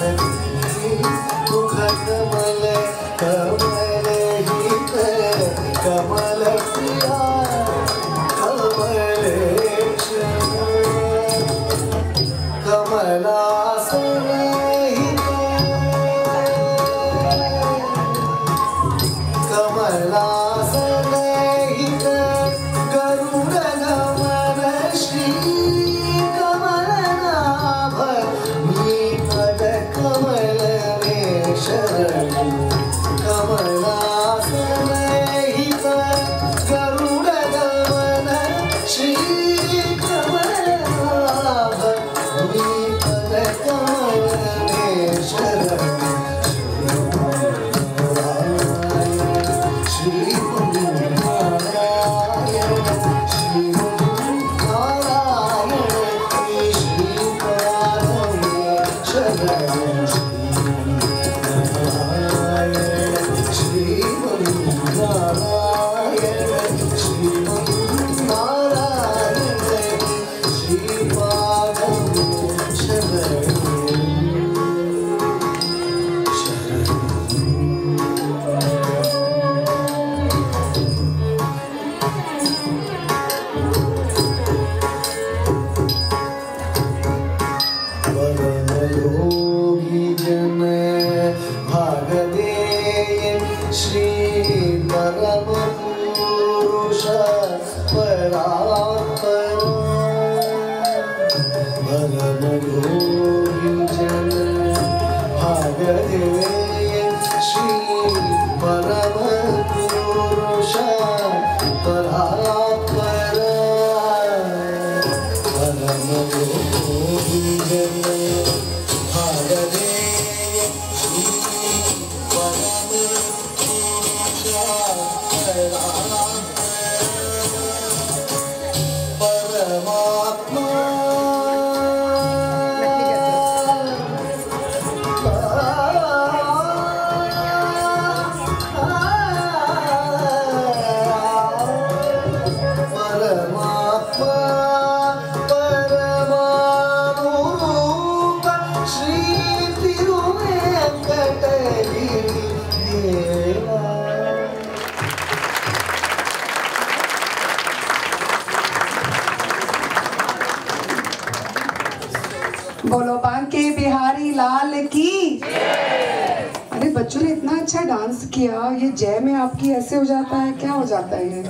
everything. Deus. किया ये जय में आपकी ऐसे हो जाता है क्या हो जाता है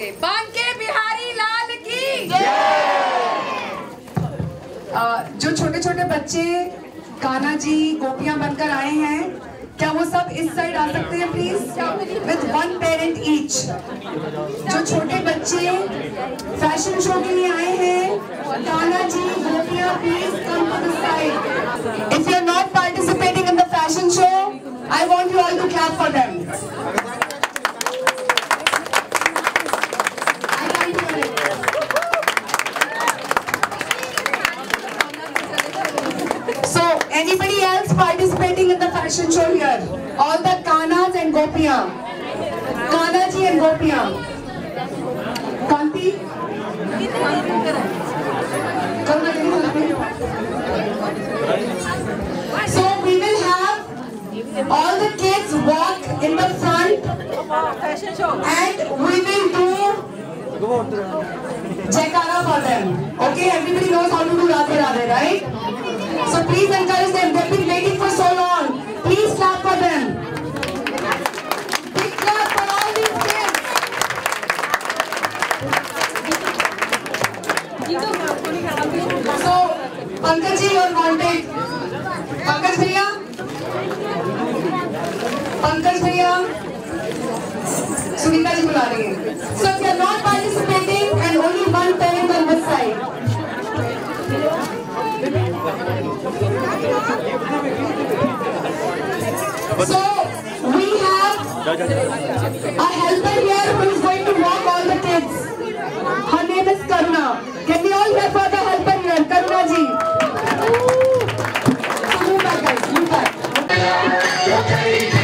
करके बांके बिहारी लाल की जो छोटे छोटे बच्चे कान्हा जी, गोपियाँ बनकर आए हैं, क्या वो सब इस साइड आ सकते हैं please with one parent each जो छोटे बच्चे फ़ैशन शो के लिए आए हैं, कान्हा जी, गोपियाँ please come to the side if you are not participating in the fashion show I want you all to clap for them fashion show here? All the Kanas and Gopiya. Kana ji and Gopiya. Kanti? So, we will have all the kids walk in the front and we will do Jaikara for them. Okay, everybody knows how to do Radhe Radhe, right? So please encourage them. So if you are not participating and only one parent on this side. So we have a helper here who is going to walk all the kids. Her name is Karuna. Can we all hear for the helper here? Karuna ji. So move back guys.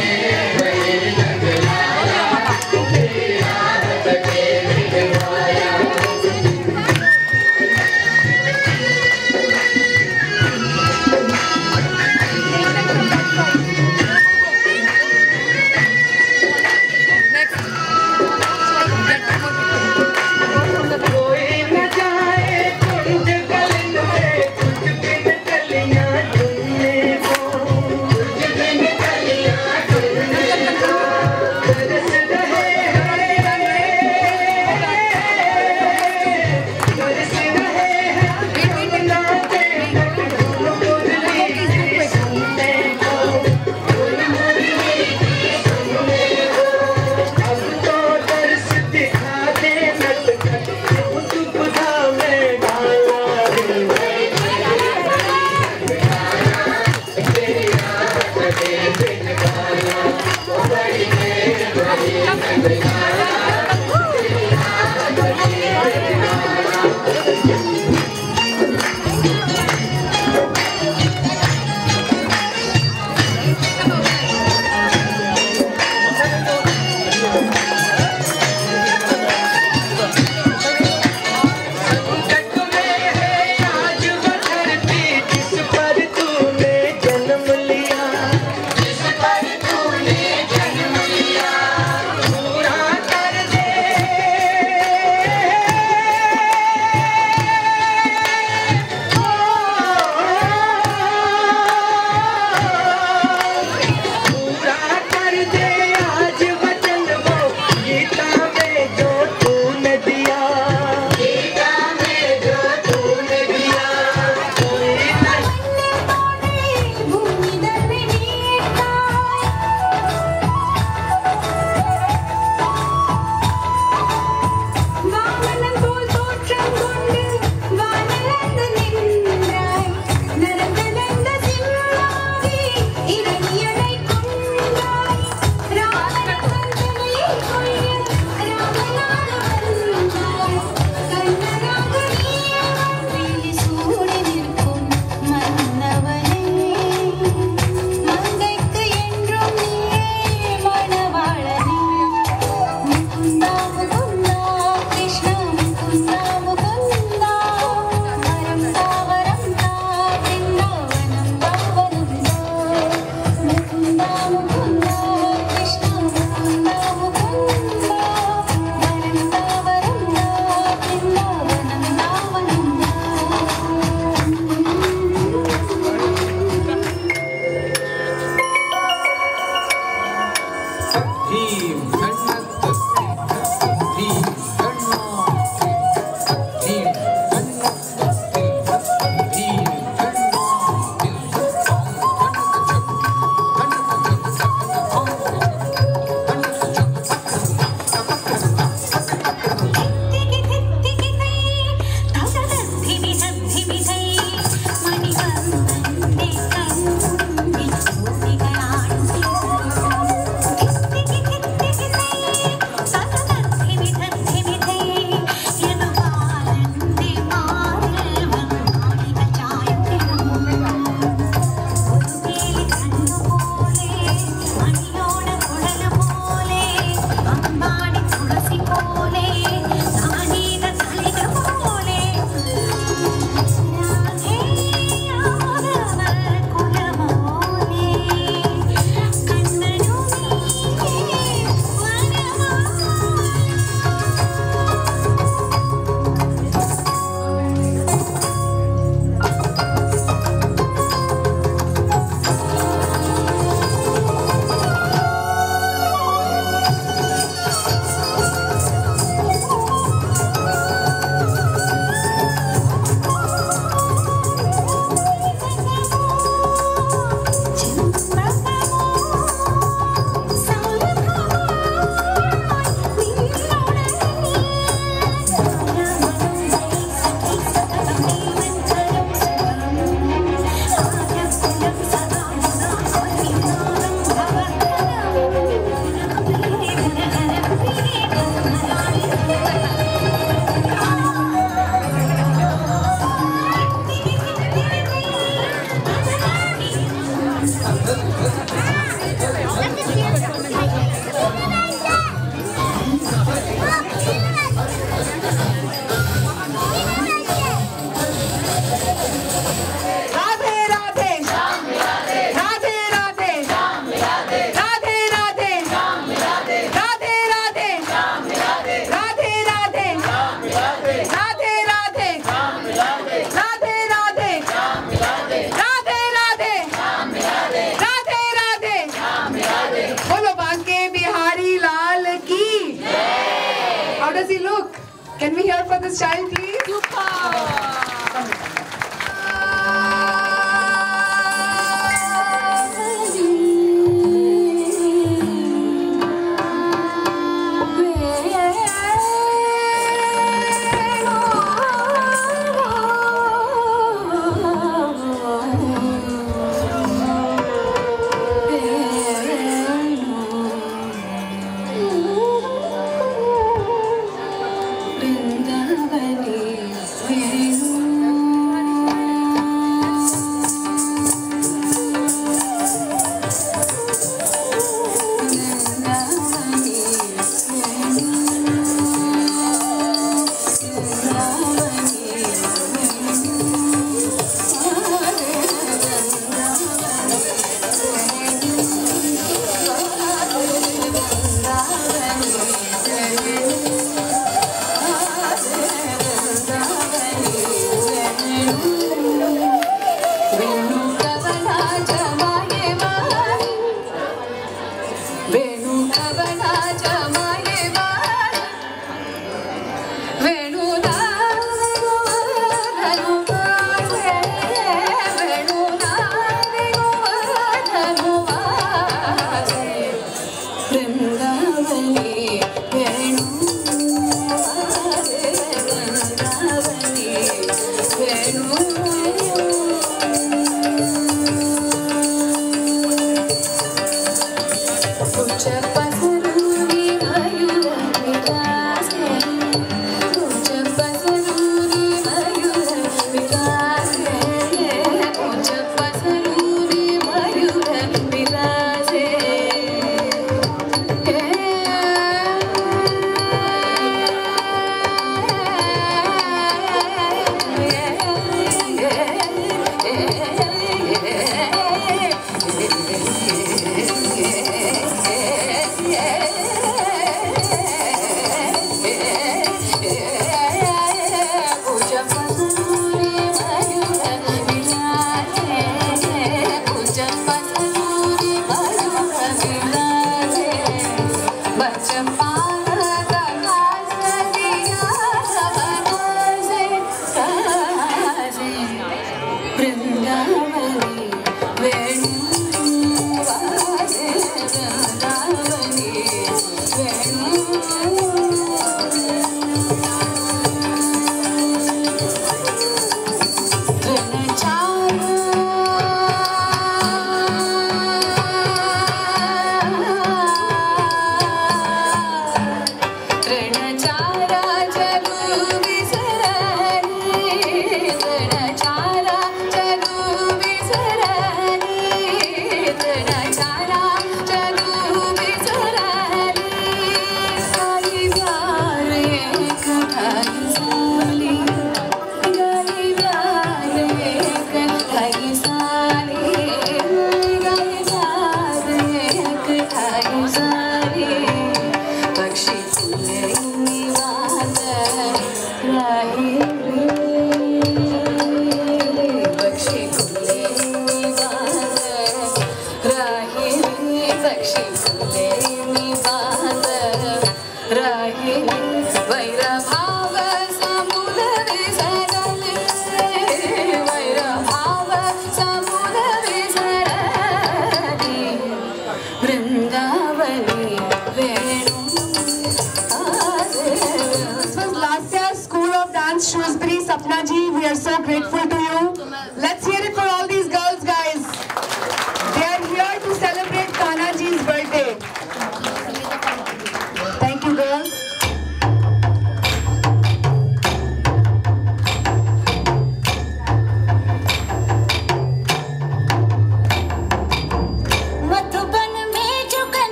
does he look? Can we hear for this child, please? Super!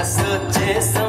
I suggest.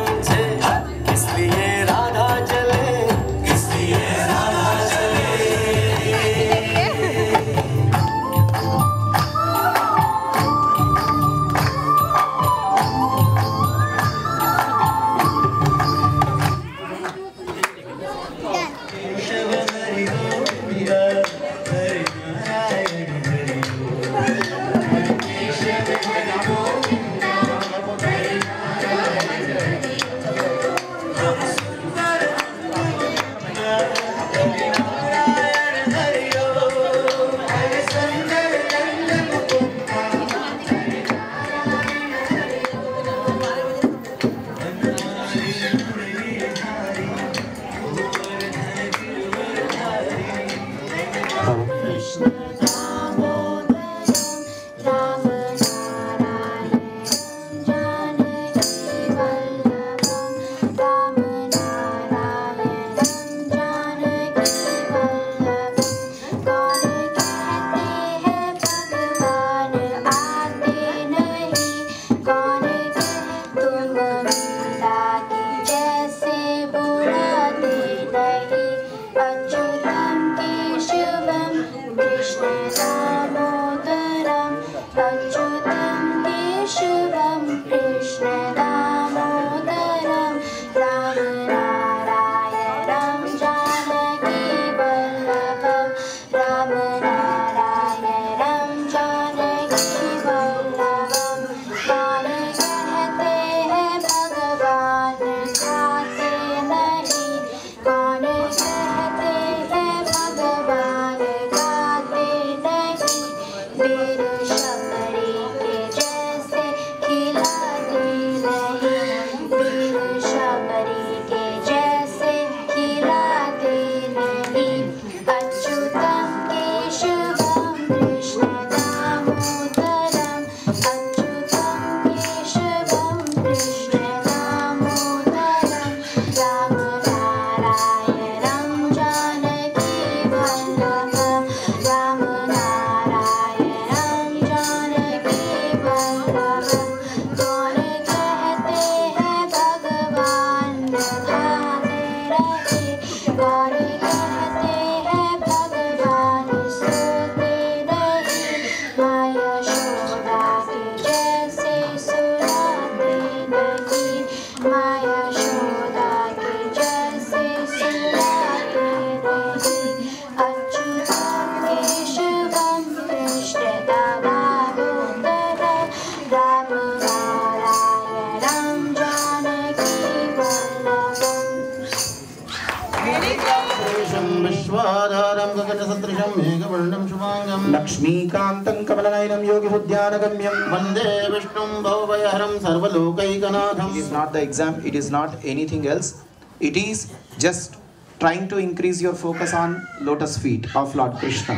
The exam, it is not anything else. It is just trying to increase your focus on lotus feet of Lord Krishna.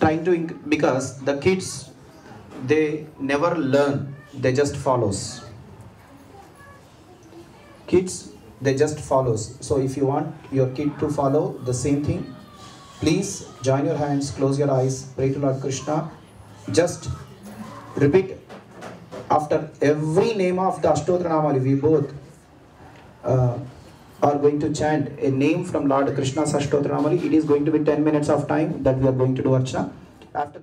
Trying to because the kids they never learn, they just follows. Kids they just follows. So if you want your kid to follow the same thing, please join your hands, close your eyes, pray to Lord Krishna. Just repeat after every name of the Ashtotra Namali, we both uh, are going to chant a name from Lord Krishna's Ashtotra Namali. It is going to be 10 minutes of time that we are going to do Archana. After